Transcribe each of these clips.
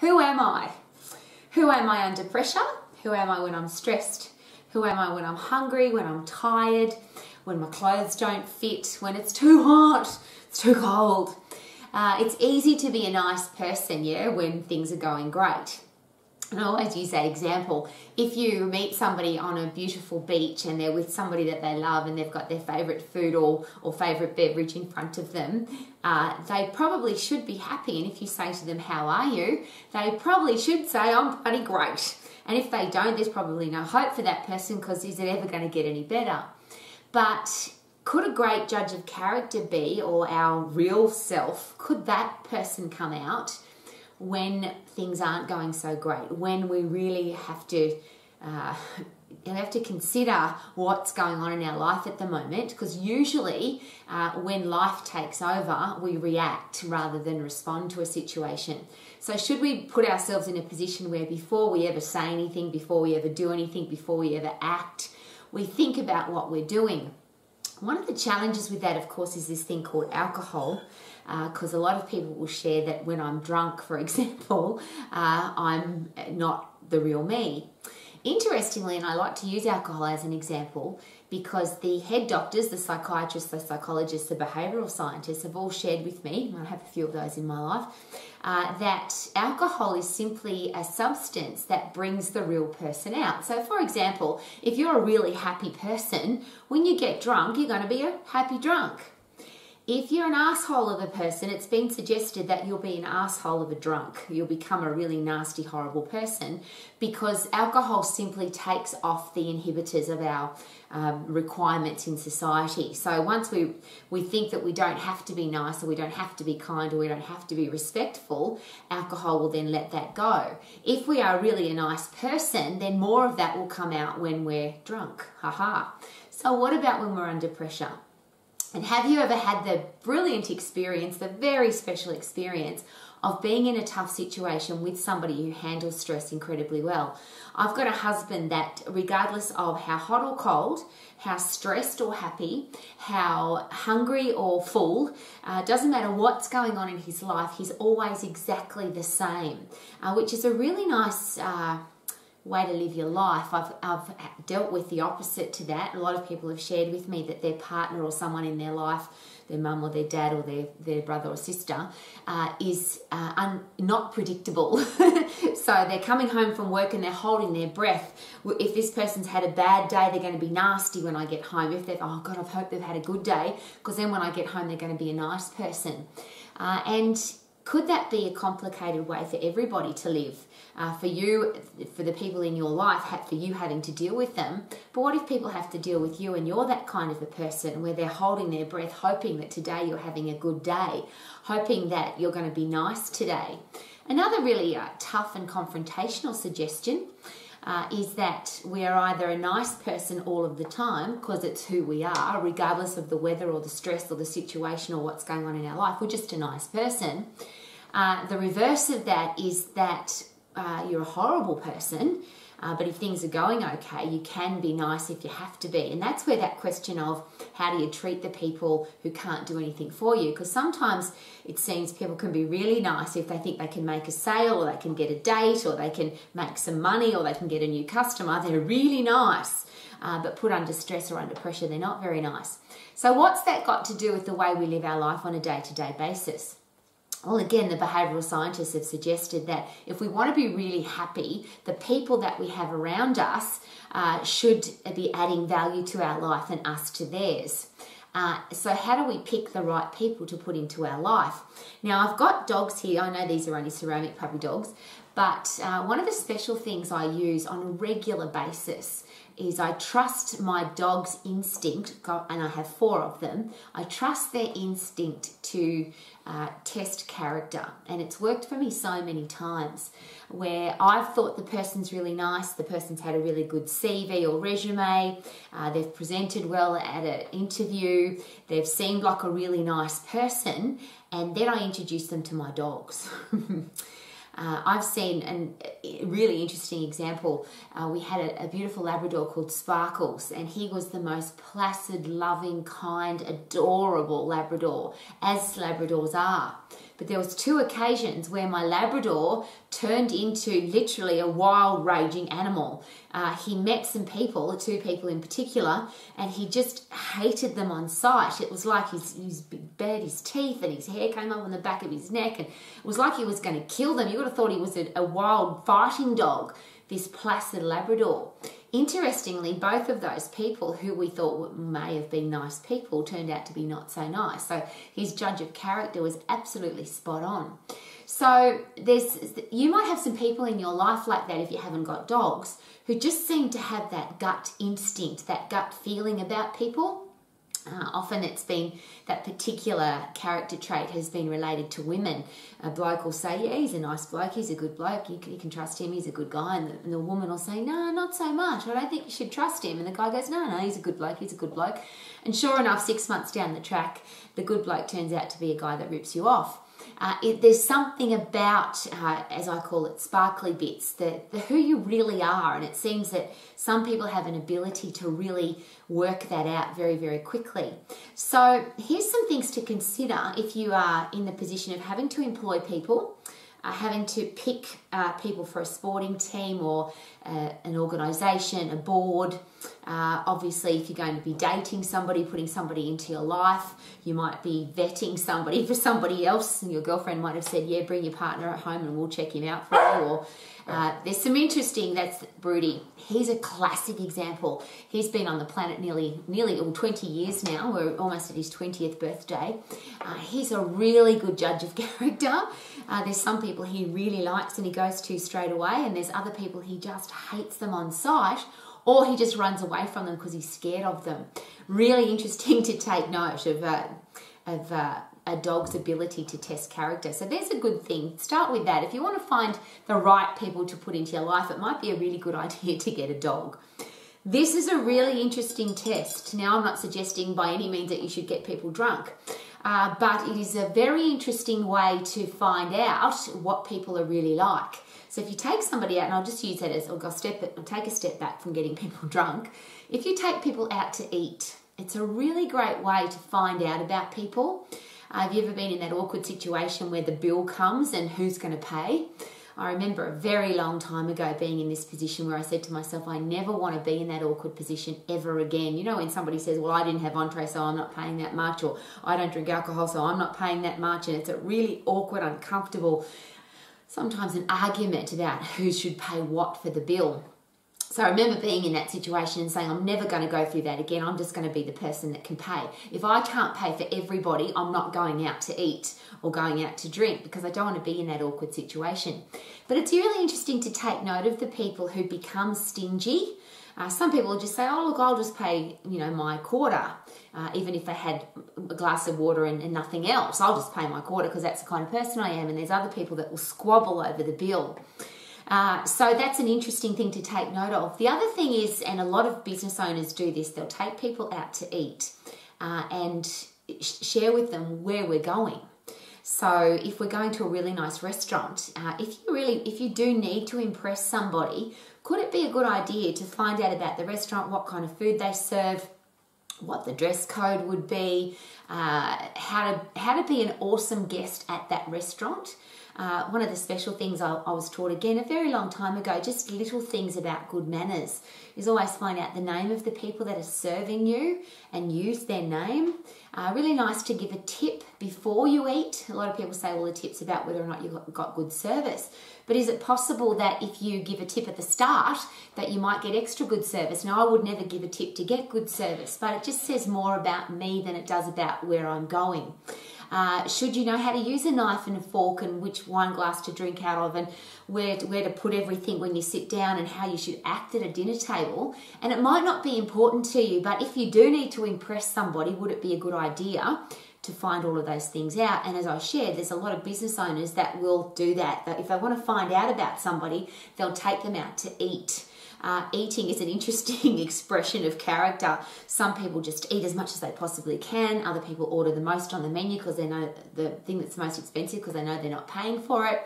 Who am I? Who am I under pressure? Who am I when I'm stressed? Who am I when I'm hungry, when I'm tired, when my clothes don't fit, when it's too hot, it's too cold? Uh, it's easy to be a nice person, yeah, when things are going great. And I always use that example. If you meet somebody on a beautiful beach and they're with somebody that they love and they've got their favourite food or, or favourite beverage in front of them, uh, they probably should be happy. And if you say to them, How are you? they probably should say, I'm pretty great. And if they don't, there's probably no hope for that person because is it ever going to get any better? But could a great judge of character be, or our real self, could that person come out? When things aren't going so great, when we really have to uh, have to consider what's going on in our life at the moment, because usually uh, when life takes over, we react rather than respond to a situation. So, should we put ourselves in a position where before we ever say anything, before we ever do anything, before we ever act, we think about what we're doing? One of the challenges with that, of course, is this thing called alcohol because uh, a lot of people will share that when I'm drunk, for example, uh, I'm not the real me. Interestingly, and I like to use alcohol as an example because the head doctors, the psychiatrists, the psychologists, the behavioural scientists have all shared with me, I have a few of those in my life, uh, that alcohol is simply a substance that brings the real person out. So, for example, if you're a really happy person, when you get drunk, you're going to be a happy drunk. If you're an asshole of a person, it's been suggested that you'll be an asshole of a drunk. You'll become a really nasty, horrible person because alcohol simply takes off the inhibitors of our um, requirements in society. So once we we think that we don't have to be nice, or we don't have to be kind, or we don't have to be respectful, alcohol will then let that go. If we are really a nice person, then more of that will come out when we're drunk. Haha. So what about when we're under pressure? And have you ever had the brilliant experience, the very special experience of being in a tough situation with somebody who handles stress incredibly well? I've got a husband that, regardless of how hot or cold, how stressed or happy, how hungry or full, uh, doesn't matter what's going on in his life, he's always exactly the same, uh, which is a really nice. Uh, way to live your life. I've, I've dealt with the opposite to that. A lot of people have shared with me that their partner or someone in their life, their mum or their dad or their, their brother or sister, uh, is uh, un, not predictable. so they're coming home from work and they're holding their breath. If this person's had a bad day, they're going to be nasty when I get home. If they've, oh God, I hope they've had a good day, because then when I get home, they're going to be a nice person. Uh, and could that be a complicated way for everybody to live? Uh, for you, for the people in your life, for you having to deal with them. But what if people have to deal with you and you're that kind of a person where they're holding their breath, hoping that today you're having a good day, hoping that you're going to be nice today? Another really uh, tough and confrontational suggestion uh, is that we are either a nice person all of the time because it's who we are, regardless of the weather or the stress or the situation or what's going on in our life. We're just a nice person. Uh, the reverse of that is that uh, you're a horrible person. Uh, but if things are going okay, you can be nice if you have to be. And that's where that question of how do you treat the people who can't do anything for you? Because sometimes it seems people can be really nice if they think they can make a sale or they can get a date or they can make some money or they can get a new customer. They're really nice. Uh, but put under stress or under pressure, they're not very nice. So, what's that got to do with the way we live our life on a day to day basis? Well, again, the behavioral scientists have suggested that if we want to be really happy, the people that we have around us uh, should be adding value to our life and us to theirs. Uh, so, how do we pick the right people to put into our life? Now, I've got dogs here. I know these are only ceramic puppy dogs, but uh, one of the special things I use on a regular basis is I trust my dog's instinct, and I have four of them. I trust their instinct to uh, test character, and it's worked for me so many times where I've thought the person's really nice, the person's had a really good CV or resume, uh, they've presented well at an interview, they've seemed like a really nice person, and then I introduce them to my dogs. Uh, I've seen a really interesting example. Uh, we had a, a, beautiful Labrador called Sparkles, and he was the most placid, loving, kind, adorable Labrador, as Labradors are. But there was two occasions where my Labrador turned into literally a wild, raging animal. Uh, he met some people, two people in particular, and he just hated them on sight. It was like his, his bared his teeth and his hair came up on the back of his neck, and it was like he was going to kill them. You would have thought he was a, a wild fighting dog, this placid Labrador. Interestingly, both of those people who we thought may have been nice people turned out to be not so nice. So his judge of character was absolutely spot on. So there's you might have some people in your life like that if you haven't got dogs who just seem to have that gut instinct, that gut feeling about people uh, often it's been that particular character trait has been related to women. A bloke will say, Yeah, he's a nice bloke, he's a good bloke, you can, you can trust him, he's a good guy. And the, and the, woman will say, No, not so much, I don't think you should trust him. And the guy goes, No, no, he's a good bloke, he's a good bloke. And sure enough, six months down the track, the good bloke turns out to be a guy that rips you off. Uh, it, there's something about, uh, as I call it, sparkly bits, the, the who you really are. And it seems that some people have an ability to really work that out very, very quickly. So here's some things to consider if you are in the position of having to employ people uh, having to pick uh, people for a sporting team or an organisation, a board. Uh, obviously, if you're going to be dating somebody, putting somebody into your life, you might be vetting somebody for somebody else. And your girlfriend might have said, Yeah, bring your partner at home and we'll check him out for you. Or uh, there's some interesting, that's Broody. He's a classic example. He's been on the planet nearly, nearly well, 20 years now. We're almost at his 20th birthday. Uh, he's a really good judge of character. Uh, there's some people he really likes and he goes to straight away, and there's other people he just hates them on sight or he just runs away from them because he's scared of them. Really interesting to take note of, uh, of uh, a dog's ability to test character. So there's a good thing. Start with that. If you want to find the right people to put into your life, it might be a really good idea to get a dog. This is a really interesting test. Now, I'm not suggesting by any means that you should get people drunk, uh, but it is a very interesting way to find out what people are really like. So if you take somebody out, and I'll just use that as, I'll step, I'll take a step back from getting people drunk. If you take people out to eat, it's a really great way to find out about people. Uh, have you ever been in that awkward situation where the bill comes and who's going to pay? I remember a very long time ago being in this position where I said to myself, I never want to be in that awkward position ever again. You know, when somebody says, Well, I didn't have entree, so I'm not paying that much, or I don't drink alcohol, so I'm not paying that much, and it's a really awkward, uncomfortable, sometimes an argument about who should pay what for the bill. So I remember being in that situation and saying, I'm never going to go through that again. I'm just going to be the person that can pay. If I can't pay for everybody, I'm not going out to eat or going out to drink because I don't want to be in that awkward situation. But it's really interesting to take note of the people who become stingy. Uh, some people just say, oh, look, I'll just pay, you know, my quarter. Uh, even if they had a glass of water and, and nothing else, I'll just pay my quarter because that's the kind of person I am. And there's other people that will squabble over the bill. Uh, so that's an interesting thing to take note of. The other thing is, and a lot of business owners do this, they'll take people out to eat uh, and sh- share with them where we're going. So if we're going to a really nice restaurant, uh, if you really, if you do need to impress somebody, could it be a good idea to find out about the restaurant, what kind of food they serve, what the dress code would be, uh, how to how to be an awesome guest at that restaurant. Uh, one of the special things I, I, was taught again a very long time ago, just little things about good manners, is always find out the name of the people that are serving you and use their name. Uh, really nice to give a tip before you eat. A lot of people say, well, the tip's about whether or not you got good service. But is it possible that if you give a tip at the start, that you might get extra good service? Now, I would never give a tip to get good service, but it just says more about me than it does about where I'm going. Uh, should you know how to use a knife and a fork and which wine glass to drink out of and where to, where to put everything when you sit down and how you should act at a dinner table. And it might not be important to you, but if you do need to impress somebody, would it be a good idea to find all of those things out. And as I shared, there's a lot of business owners that will do that. That if they want to find out about somebody, they'll take them out to eat. Uh, eating is an interesting expression of character. Some people just eat as much as they possibly can. Other people order the most on the menu because they know the thing that's most expensive because they know they're not paying for it.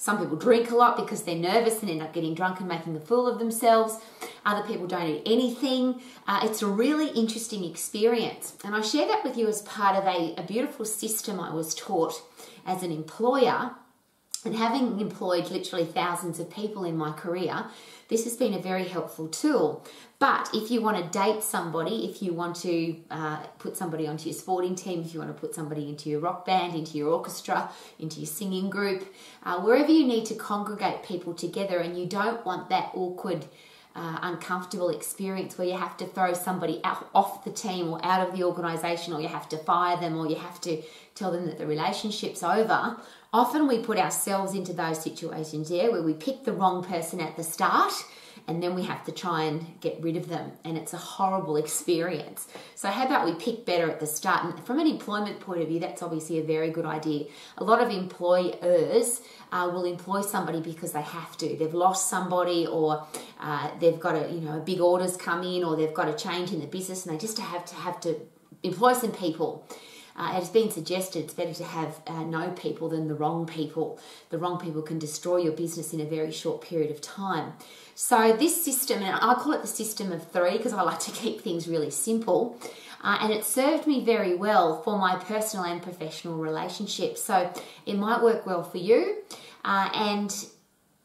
Some people drink a lot because they're nervous and end up getting drunk and making a fool of themselves. Other people don't eat anything. Uh, it's a really interesting experience. And I share that with you as part of a, a beautiful system I was taught as an employer. And having employed literally thousands of people in my career, this has been a very helpful tool. But if you want to date somebody, if you want to uh, put somebody onto your sporting team, if you want to put somebody into your rock band, into your orchestra, into your singing group, uh, wherever you need to congregate people together and you don't want that awkward, uh, uncomfortable experience where you have to throw somebody out, off the team or out of the organisation or you have to fire them or you have to tell them that the relationship's over, often we put ourselves into those situations, yeah, where we pick the wrong person at the start and then we have to try and get rid of them and it's a horrible experience. So how about we pick better at the start? And from an employment point of view that's obviously a very good idea. A lot of employers uh, will employ somebody because they have to. They've lost somebody or uh, they've got a you know big orders come in or they've got a change in the business and they just have to have to employ some people uh, it has been suggested it's better to have uh, no people than the wrong people. The wrong people can destroy your business in a very short period of time. So, this system, and I call it the system of three because I like to keep things really simple. Uh, and it served me very well for my personal and professional relationships. So, it might work well for you. Uh, and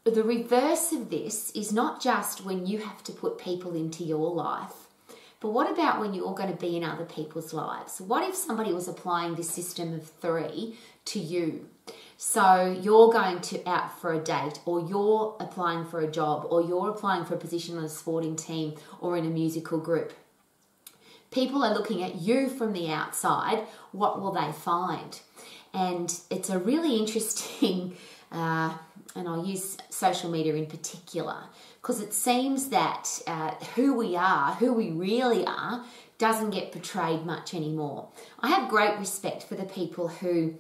the reverse of this is not just when you have to put people into your life but what about when you're going to be in other people's lives? What if somebody was applying this system of three to you? So you're going to out for a date, or you're applying for a job, or you're applying for a position on a sporting team or in a musical group. People are looking at you from the outside. What will they find? And it's a really interesting, uh, and I'll use social media in particular because it seems that uh, who we are, who we really are, doesn't get portrayed much anymore. I have great respect for the people who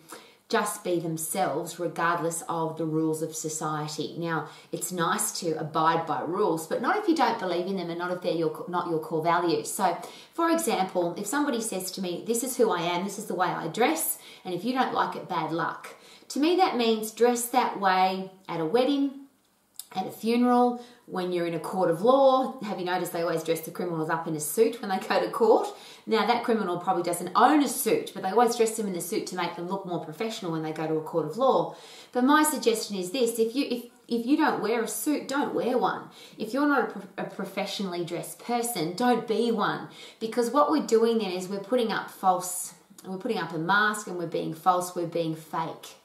just be themselves regardless of the rules of society. Now, it's nice to abide by rules, but not if you don't believe in them and not if they're your, not your core values. So, for example, if somebody says to me, This is who I am, this is the way I dress, and if you don't like it, bad luck. To me, that means dress that way at a wedding, at a funeral, when you're in a court of law. Have you noticed they always dress the criminals up in a suit when they go to court? Now, that criminal probably doesn't own a suit, but they always dress them in a suit to make them look more professional when they go to a court of law. But my suggestion is this if you, if if you don't wear a suit, don't wear one. If you're not a, a, professionally dressed person, don't be one. Because what we're doing then is we're putting up false, we're putting up a mask and we're being false, we're being fake.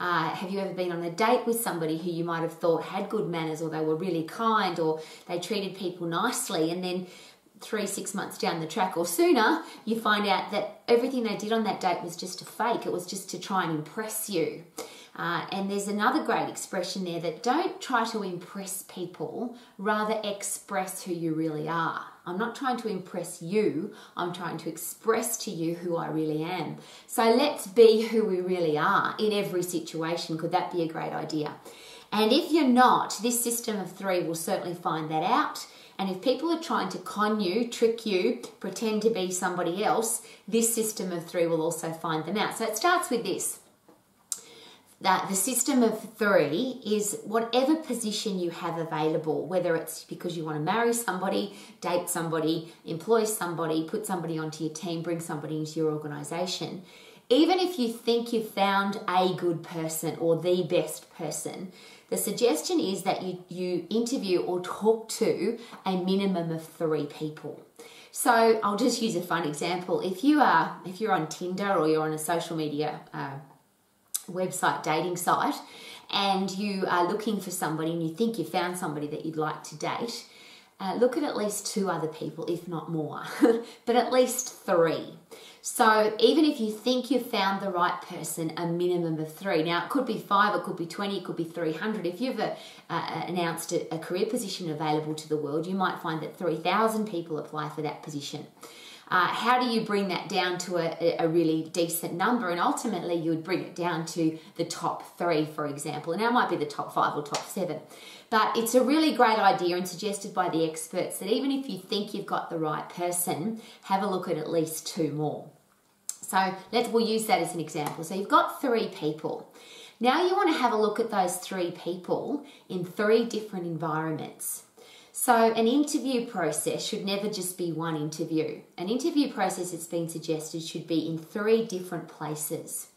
Uh, have you ever been on a date with somebody who you might have thought had good manners or they were really kind or they treated people nicely and then three, six months down the track or sooner, you find out that everything they did on that date was just a fake. It was just to try and impress you. Uh, and there's another great expression there that don't try to impress people, rather express who you really are. I'm not trying to impress you, I'm trying to express to you who I really am. So let's be who we really are in every situation. Could that be a great idea? And if you're not, this system of three will certainly find that out. And if people are trying to con you, trick you, pretend to be somebody else, this system of three will also find them out. So it starts with this that the system of three is whatever position you have available, whether it's because you want to marry somebody, date somebody, employ somebody, put somebody onto your team, bring somebody into your organization. Even if you think you've found a good person or the best person, the suggestion is that you, you interview or talk to a minimum of three people. So I'll just use a fun example. If you are if you're on Tinder or you're on a social media uh, website dating site and you are looking for somebody and you think you found somebody that you'd like to date, uh, look at at least two other people, if not more, but at least three. So even if you think you've found the right person, a minimum of three. Now it could be five, it could be 20, it could be 300. If you've uh, uh, announced a, a career position available to the world, you might find that 3,000 people apply for that position. Uh, how do you bring that down to a, a, really decent number? And ultimately, you would bring it down to the top three, for example. And that might be the top five or top seven. But it's a really great idea and suggested by the experts that even if you think you've got the right person, have a look at at least two more. So let's we'll use that as an example. So you've got three people. Now you want to have a look at those three people in three different environments. So, an interview process should never just be one interview. An interview process, it's been suggested, should be in three different places.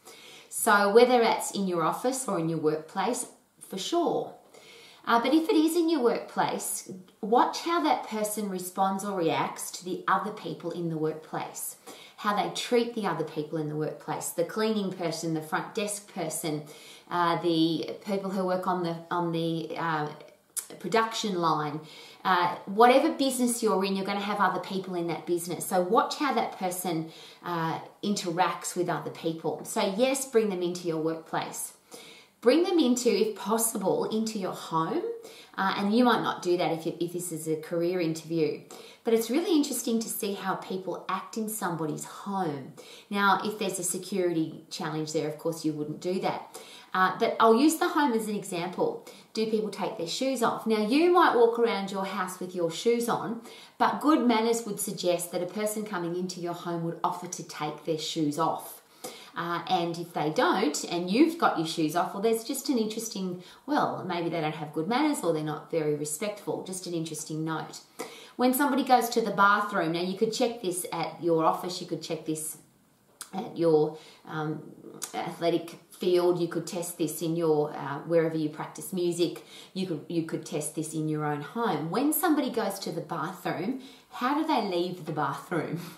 So, whether that's in your office or in your workplace, for sure. Uh, but if it is in your workplace, watch how that person responds or reacts to the other people in the workplace, how they treat the other people in the workplace, the cleaning person, the front desk person, uh, the people who work on the on the uh, production line. Uh, whatever business you're in, you're going to have other people in that business. So watch how that person uh, interacts with other people. So yes, bring them into your workplace bring them into, if possible, into your home. Uh, and you might not do that if, you, if this is a career interview. But it's really interesting to see how people act in somebody's home. Now, if there's a security challenge there, of course, you wouldn't do that. Uh, but I'll use the home as an example. Do people take their shoes off? Now, you might walk around your house with your shoes on, but good manners would suggest that a person coming into your home would offer to take their shoes off. Uh, and if they don't, and you've got your shoes off, well, there's just an interesting, well, maybe they don't have good manners or they're not very respectful. Just an interesting note. When somebody goes to the bathroom, now you could check this at your office, you could check this at your um, athletic field. You could test this in your uh, wherever you practice music. You could you could test this in your own home. When somebody goes to the bathroom, how do they leave the bathroom?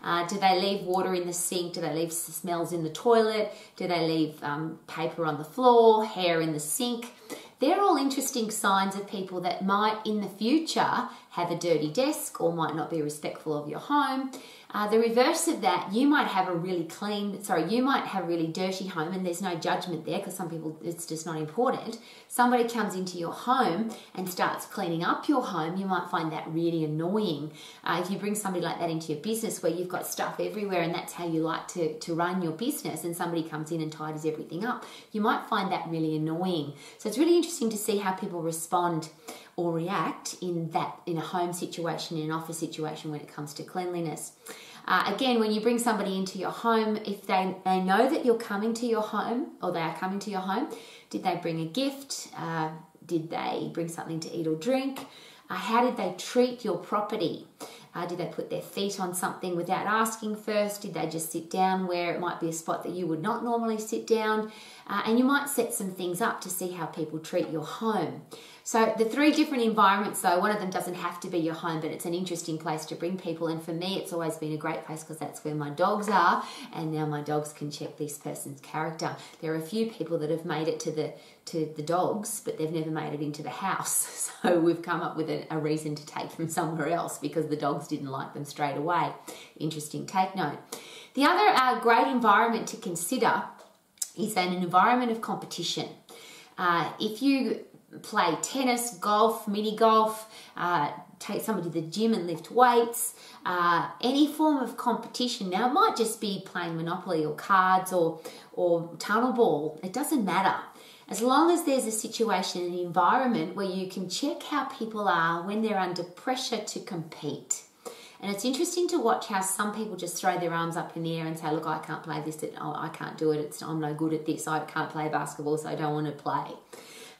Uh, do they leave water in the sink? Do they leave smells in the toilet? Do they leave um, paper on the floor, hair in the sink? They're all interesting signs of people that might in the future have a dirty desk or might not be respectful of your home. Uh, the reverse of that, you might have a really clean, sorry, you might have a really dirty home and there's no judgment there because some people, it's just not important. Somebody comes into your home and starts cleaning up your home, you might find that really annoying. Uh, if you bring somebody like that into your business where you've got stuff everywhere and that's how you like to, to run your business and somebody comes in and tidies everything up, you might find that really annoying. So it's really interesting to see how people respond or react in that in a home situation in an office situation when it comes to cleanliness uh, again when you bring somebody into your home if they, they know that you're coming to your home or they are coming to your home did they bring a gift uh, did they bring something to eat or drink uh, how did they treat your property uh, did they put their feet on something without asking first? Did they just sit down where it might be a spot that you would not normally sit down? Uh, and you might set some things up to see how people treat your home. So the three different environments though, one of them doesn't have to be your home, but it's an interesting place to bring people. And for me, it's always been a great place because that's where my dogs are. And now my dogs can check this person's character. There are a few people that have made it to the to the dogs, but they've never made it into the house. So we've come up with a, a reason to take them somewhere else because the dogs didn't like them straight away. Interesting take note. The other uh, great environment to consider is an environment of competition. Uh, if you play tennis, golf, mini golf, uh, take somebody to the gym and lift weights, uh, any form of competition. Now, it might just be playing Monopoly or cards or, or tunnel ball, it doesn't matter. As long as there's a situation, an environment where you can check how people are when they're under pressure to compete. And it's interesting to watch how some people just throw their arms up in the air and say, "Look, I can't play this. Oh, I can't do it. I'm no good at this. I can't play basketball, so I don't want to play."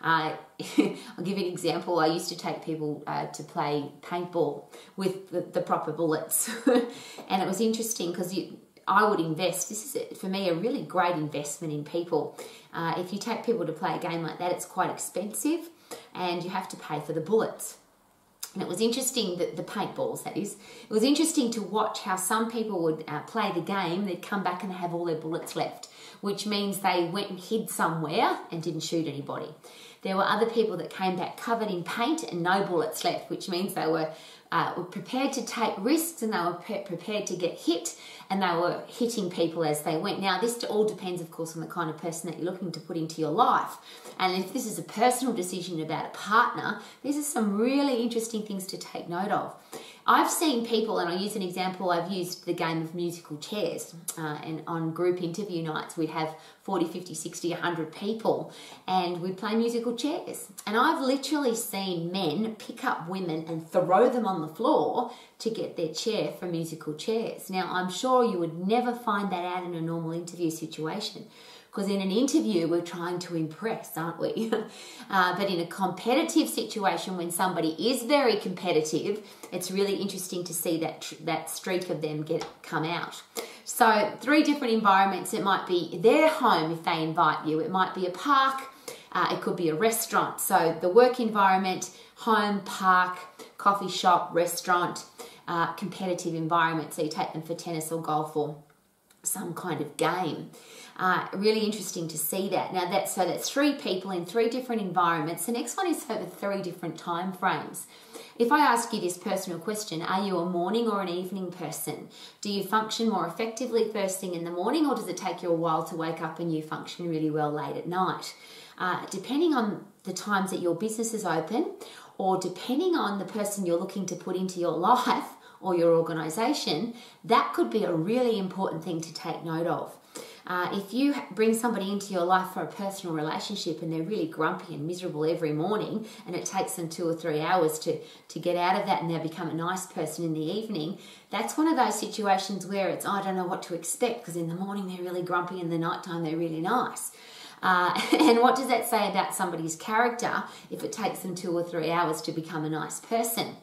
Uh, I'll give you an example. I used to take people uh, to play paintball with the, the proper bullets, and it was interesting because I would invest. This is for me a really great investment in people. Uh, if you take people to play a game like that, it's quite expensive, and you have to pay for the bullets. And it was interesting that the paintballs, that is, it was interesting to watch how some people would uh, play the game, they'd come back and have all their bullets left, which means they went and hid somewhere and didn't shoot anybody. There were other people that came back covered in paint and no bullets left, which means they were, uh, were prepared to take risks and they were pre- prepared to get hit and they were hitting people as they went. Now, this all depends, of course, on the kind of person that you're looking to put into your life. And if this is a personal decision about a partner, these are some really interesting things to take note of. I've seen people, and I'll use an example, I've used the game of musical chairs. Uh, and on group interview nights, we'd have 40, 50, 60, 100 people, and we'd play musical chairs. And I've literally seen men pick up women and throw them on the floor to get their chair for musical chairs. Now, I'm sure you would never find that out in a normal interview situation because in an interview we're trying to impress, aren't we? uh, but in a competitive situation, when somebody is very competitive, it's really interesting to see that that streak of them get come out. So three different environments. It might be their home if they invite you. It might be a park. Uh, it could be a restaurant. So the work environment, home, park, coffee shop, restaurant, uh, competitive environment. So you take them for tennis or golf or some kind of game. Uh, really interesting to see that. Now that's so that's three people in three different environments. The next one is over three different time frames. If I ask you this personal question, are you a morning or an evening person? Do you function more effectively first thing in the morning, or does it take you a while to wake up and you function really well late at night? Uh, depending on the times that your business is open, or depending on the person you're looking to put into your life or your organization, that could be a really important thing to take note of. Uh, if you bring somebody into your life for a personal relationship and they're really grumpy and miserable every morning and it takes them two or three hours to, to get out of that and they become a nice person in the evening, that's one of those situations where it's, I don't know what to expect because in the morning they're really grumpy and the nighttime they're really nice. Uh, and what does that say about somebody's character if it takes them two or three hours to become a nice person?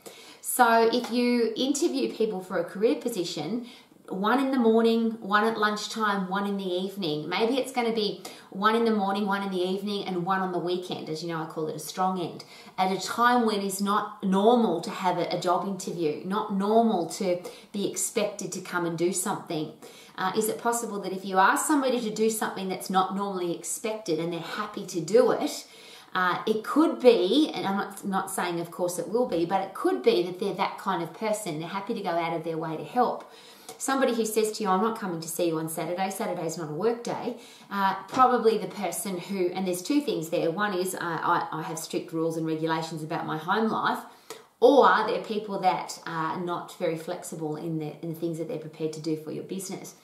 So, if you interview people for a career position, one in the morning, one at lunchtime, one in the evening. Maybe it's going to be one in the morning, one in the evening, and one on the weekend. As you know, I call it a strong end. At a time when it's not normal to have a, job interview, not normal to be expected to come and do something. Uh, is it possible that if you ask somebody to do something that's not normally expected and they're happy to do it, uh, it could be, and I'm not, not saying, of course, it will be, but it could be that they're that kind of person. They're happy to go out of their way to help somebody who says to you, I'm not coming to see you on Saturday, Saturday's not a work day, uh, probably the person who, and there's two things there. One is uh, I, I, have strict rules and regulations about my home life, or they're people that are not very flexible in the, in the things that they're prepared to do for your business.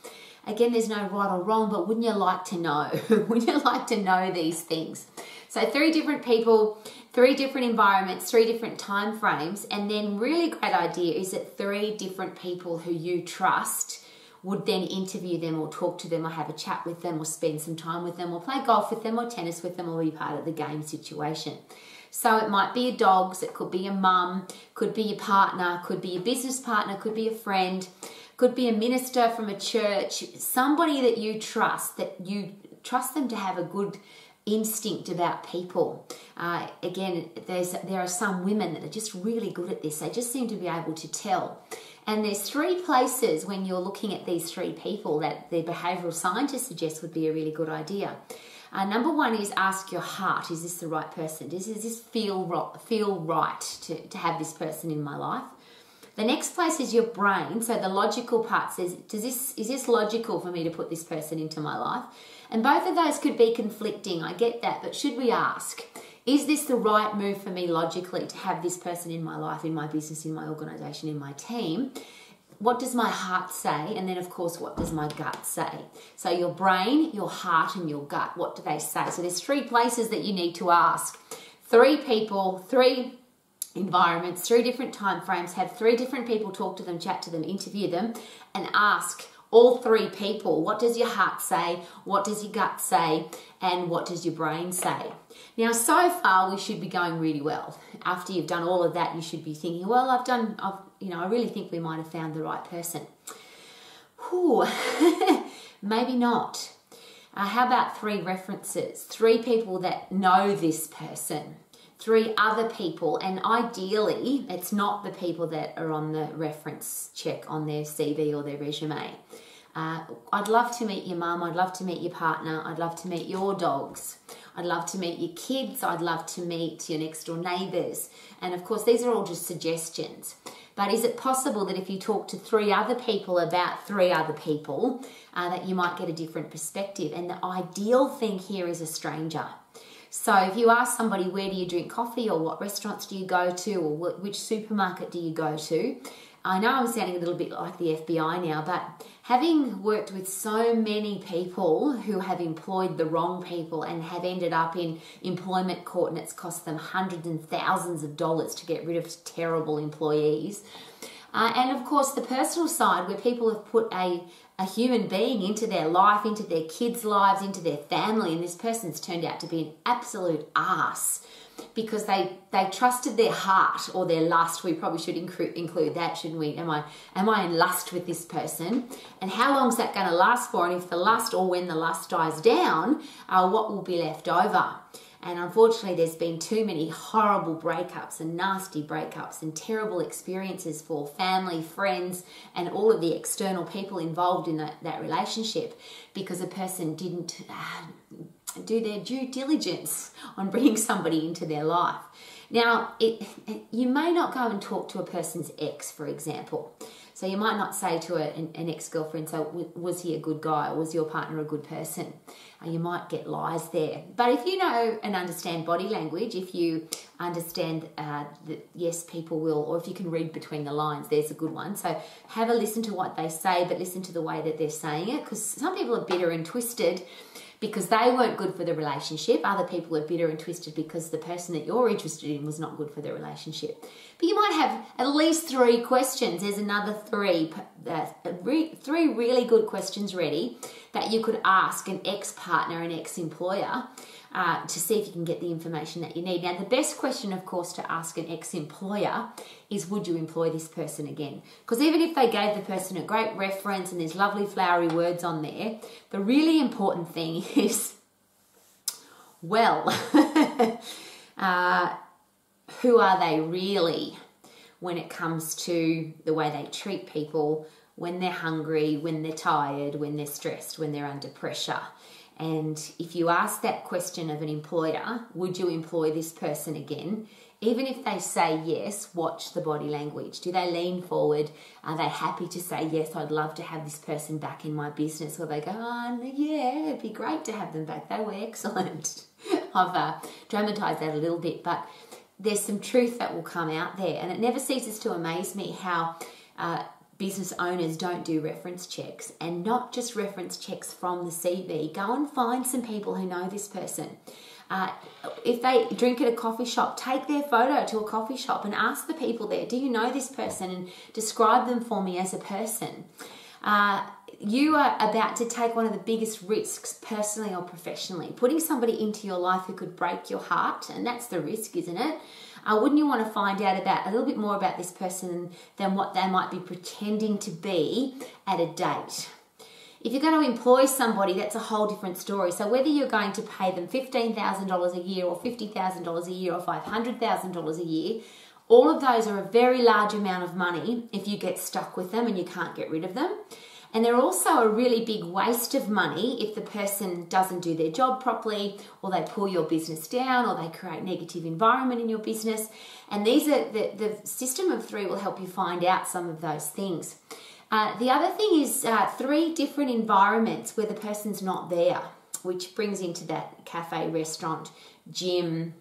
Again, there's no right or wrong, but wouldn't you like to know? wouldn't you like to know these things? So, three different people three different environments, three different time frames, and then really great idea is that three different people who you trust would then interview them or talk to them or have a chat with them or spend some time with them or play golf with them or tennis with them or be part of the game situation. So it might be a dog's, it could be a mum, could be your partner, could be a business partner, could be a friend, could be a minister from a church, somebody that you trust, that you trust them to have a good instinct about people. Uh, again, there's there are some women that are just really good at this. They just seem to be able to tell. And there's three places when you're looking at these three people that the behavioural scientists suggest would be a really good idea. Uh, number one is ask your heart: Is this the right person? Does, does this feel right, feel right to, to have this person in my life? The next place is your brain. So the logical part says, does this is this logical for me to put this person into my life? And both of those could be conflicting. I get that, but should we ask? Is this the right move for me logically to have this person in my life, in my business, in my organization, in my team? What does my heart say? And then, of course, what does my gut say? So, your brain, your heart, and your gut, what do they say? So, there's three places that you need to ask. Three people, three environments, three different time frames, have three different people talk to them, chat to them, interview them, and ask all three people what does your heart say, what does your gut say, and what does your brain say. Now, so far, we should be going really well. After you've done all of that, you should be thinking, well, I've done, I've, you know, I really think we might have found the right person. Whew, maybe not. Uh, how about three references? Three people that know this person three other people, and ideally, it's not the people that are on the reference check on their CV or their resume. Uh, I'd love to meet your mum, I'd love to meet your partner, I'd love to meet your dogs, I'd love to meet your kids, I'd love to meet your next door neighbours. And of course, these are all just suggestions. But is it possible that if you talk to three other people about three other people, uh, that you might get a different perspective? And the ideal thing here is a stranger. So if you ask somebody, where do you drink coffee or what restaurants do you go to or which supermarket do you go to? I know I'm sounding a little bit like the FBI now, but having worked with so many people who have employed the wrong people and have ended up in employment court and it's cost them hundreds and thousands of dollars to get rid of terrible employees, Uh, and of course, the personal side where people have put a, a human being into their life, into their kids' lives, into their family, and this person's turned out to be an absolute ass because they they trusted their heart or their lust. We probably should include include that, shouldn't we? Am I am I in lust with this person? And how long is that going to last for? And if the lust or when the lust dies down, uh, what will be left over? And unfortunately, there's been too many horrible breakups and nasty breakups and terrible experiences for family, friends, and all of the external people involved in that, that relationship because a person didn't uh, do their due diligence on bringing somebody into their life. Now, it, you may not go and talk to a person's ex, for example. So you might not say to an, an ex girlfriend, "So was he a good guy, or was your partner a good person?" You might get lies there. But if you know and understand body language, if you understand uh, that yes, people will, or if you can read between the lines, there's a good one. So have a listen to what they say, but listen to the way that they're saying it, because some people are bitter and twisted because they weren't good for the relationship. Other people are bitter and twisted because the person that you're interested in was not good for the relationship. But you might have at least three questions. There's another three, uh, three really good questions ready that you could ask an ex partner, an ex employer uh, to see if you can get the information that you need. Now, the best question, of course, to ask an ex employer is would you employ this person again? Because even if they gave the person a great reference and there's lovely flowery words on there, the really important thing is well, uh, who are they really when it comes to the way they treat people when they're hungry, when they're tired, when they're stressed, when they're under pressure? And if you ask that question of an employer, would you employ this person again? Even if they say yes, watch the body language. Do they lean forward? Are they happy to say, yes, I'd love to have this person back in my business? Or they go, oh, yeah, it'd be great to have them back. They were excellent. I've uh, dramatized that a little bit, but there's some truth that will come out there. And it never ceases to amaze me how. Uh, business owners don't do reference checks and not just reference checks from the CV. Go and find some people who know this person. Uh, if they drink at a coffee shop, take their photo to a coffee shop and ask the people there, do you know this person? And describe them for me as a person. Uh, you are about to take one of the biggest risks, personally or professionally. Putting somebody into your life who could break your heart, and that's the risk, isn't it? Uh, wouldn't you want to find out about a little bit more about this person than what they might be pretending to be at a date? If you're going to employ somebody, that's a whole different story. So whether you're going to pay them $15,000 a year or $50,000 a year or $500,000 a year, all of those are a very large amount of money if you get stuck with them and you can't get rid of them. And they're also a really big waste of money if the person doesn't do their job properly, or they pull your business down, or they create negative environment in your business. And these are the, the system of three will help you find out some of those things. Uh, the other thing is uh, three different environments where the person's not there, which brings into that cafe, restaurant, gym,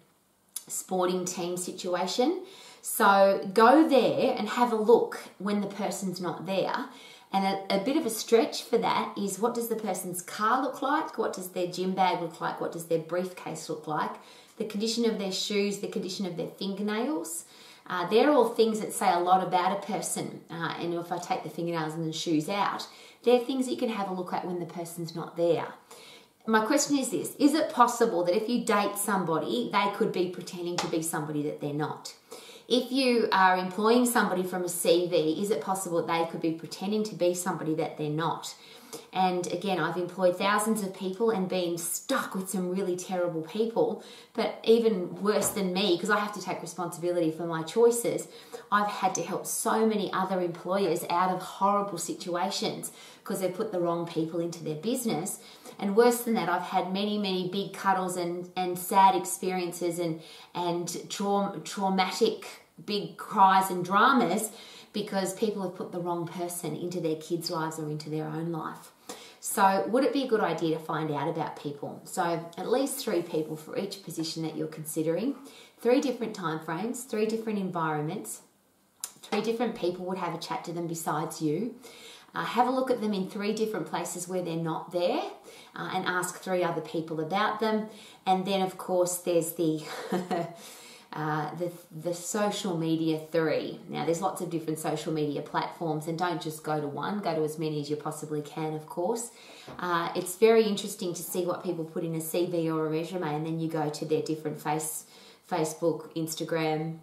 sporting team situation. So go there and have a look when the person's not there and a, a, bit of a stretch for that is what does the person's car look like? What does their gym bag look like? What does their briefcase look like? The condition of their shoes, the condition of their fingernails. Uh, they're all things that say a lot about a person. Uh, and if I take the fingernails and the shoes out, they're things that you can have a look at when the person's not there. My question is this Is it possible that if you date somebody, they could be pretending to be somebody that they're not? If you are employing somebody from a CV, is it possible that they could be pretending to be somebody that they're not? And again, I've employed thousands of people and been stuck with some really terrible people. But even worse than me, because I have to take responsibility for my choices, I've had to help so many other employers out of horrible situations because they've put the wrong people into their business. And worse than that, I've had many, many big cuddles and, and sad experiences and, and trauma, traumatic big cries and dramas because people have put the wrong person into their kids' lives or into their own life. So, would it be a good idea to find out about people? So, at least three people for each position that you're considering, three different time frames, three different environments, three different people would have a chat to them besides you. Uh, have a look at them in three different places where they're not there uh, and ask three other people about them. And then, of course, there's the uh, the, the social media three. Now, there's lots of different social media platforms, and don't just go to one, go to as many as you possibly can, of course. Uh, it's very interesting to see what people put in a CV or a resume, and then you go to their different face, Facebook, Instagram,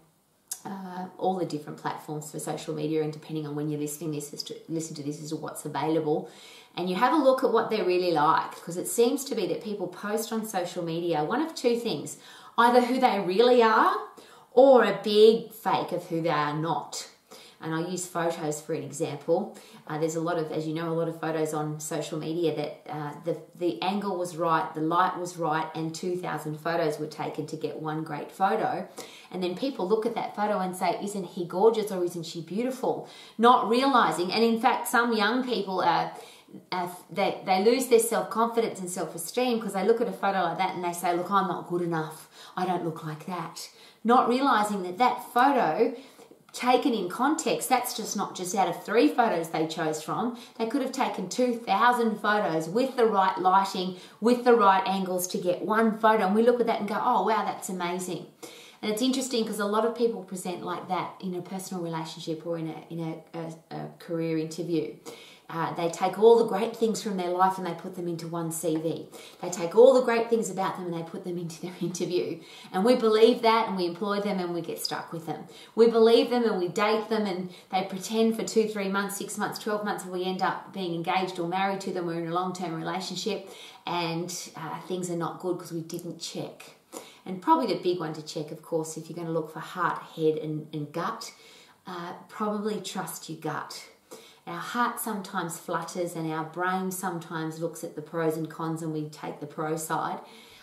uh, all the different platforms for social media, and depending on when you're listening this, is to, listen to this is what's available, and you have a look at what they're really like, because it seems to be that people post on social media one of two things either who they really are or a big fake of who they are not. And I'll use photos for an example. Uh, there's a lot of, as you know, a lot of photos on social media that uh, the, the angle was right, the light was right, and 2,000 photos were taken to get one great photo. And then people look at that photo and say, Isn't he gorgeous or isn't she beautiful? Not realizing, and in fact, some young people are. Uh, they, they lose their self confidence and self esteem because they look at a photo like that and they say, Look, I'm not good enough. I don't look like that. Not realizing that that photo taken in context, that's just not just out of three photos they chose from. They could have taken 2,000 photos with the right lighting, with the right angles to get one photo. And we look at that and go, oh, wow, that's amazing. And it's interesting because a lot of people present like that in a personal relationship or in a, in a, a, a career interview. Uh, they take all the great things from their life and they put them into one CV. They take all the great things about them and they put them into their interview. And we believe that and we employ them and we get stuck with them. We believe them and we date them and they pretend for two, three months, six months, 12 months, and we end up being engaged or married to them. We're in a long term relationship and uh, things are not good because we didn't check. And probably the big one to check, of course, if you're going to look for heart, head, and, and gut, uh, probably trust your gut our heart sometimes flutters and our brain sometimes looks at the pros and cons and we take the pro side.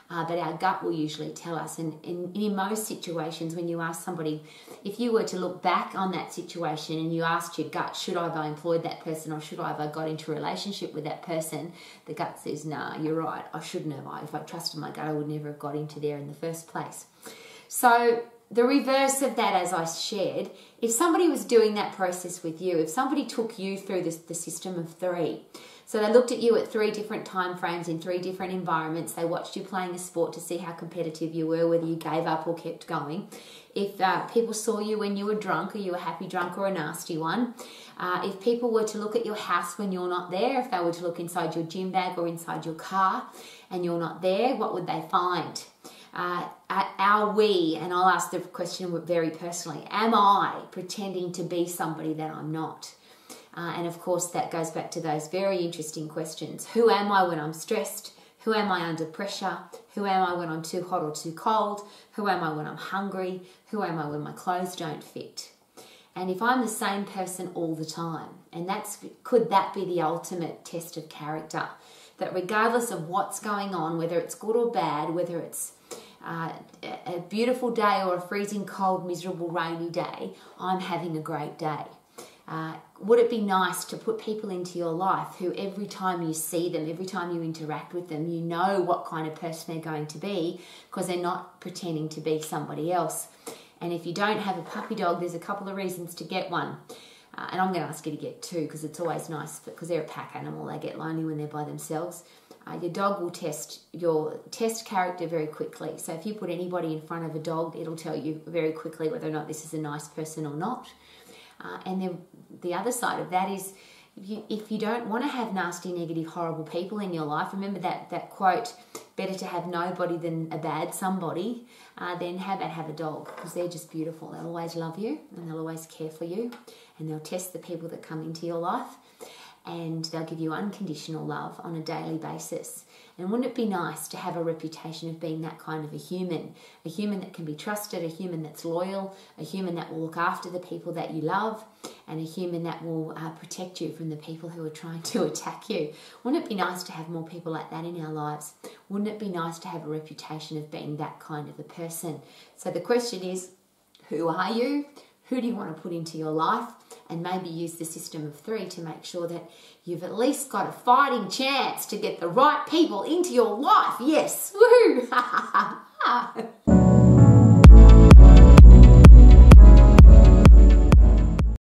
Uh, but our gut will usually tell us. And in, in most situations, when you ask somebody, if you were to look back on that situation and you asked your gut, should I have employed that person or should I have got into a relationship with that person? The gut says, nah, you're right, I shouldn't have. If I trusted my gut, I would never have got into there in the first place. So the reverse of that, as I shared, if somebody was doing that process with you, if somebody took you through this, the system of three, so they looked at you at three different time frames in three different environments. They watched you playing a sport to see how competitive you were, whether you gave up or kept going. If uh, people saw you when you were drunk, or you were happy drunk or a nasty one. Uh, if people were to look at your house when you're not there, if they were to look inside your gym bag or inside your car and you're not there, what would they find? Uh, are we, and I'll ask the question very personally, am I pretending to be somebody that I'm not? Uh, and of course, that goes back to those very interesting questions. Who am I when I'm stressed? Who am I under pressure? Who am I when I'm too hot or too cold? Who am I when I'm hungry? Who am I when my clothes don't fit? And if I'm the same person all the time, and that's could that be the ultimate test of character? That regardless of what's going on, whether it's good or bad, whether it's uh, a beautiful day or a freezing cold, miserable, rainy day, I'm having a great day. Uh, would it be nice to put people into your life who every time you see them, every time you interact with them, you know what kind of person they're going to be because they're not pretending to be somebody else. And if you don't have a puppy dog, there's a couple of reasons to get one. Uh, and I'm going to ask you to get two because it's always nice because they're a pack animal. They get lonely when they're by themselves. Uh, your dog will test your test character very quickly. So if you put anybody in front of a dog, it'll tell you very quickly whether or not this is a nice person or not. Uh, and then the other side of that is if you, if you don't want to have nasty, negative, horrible people in your life, remember that, that quote, better to have nobody than a bad somebody, uh, then how about have a dog? Because they're just beautiful. They'll always love you and they'll always care for you and they'll test the people that come into your life and they'll give you unconditional love on a daily basis. And wouldn't it be nice to have a reputation of being that kind of a human? A human that can be trusted, a human that's loyal, a human that will look after the people that you love, and a human that will uh, protect you from the people who are trying to attack you. Wouldn't it be nice to have more people like that in our lives? Wouldn't it be nice to have a reputation of being that kind of a person? So the question is who are you? Who do you want to put into your life? And maybe use the system of three to make sure that you've at least got a fighting chance to get the right people into your life. Yes, woohoo!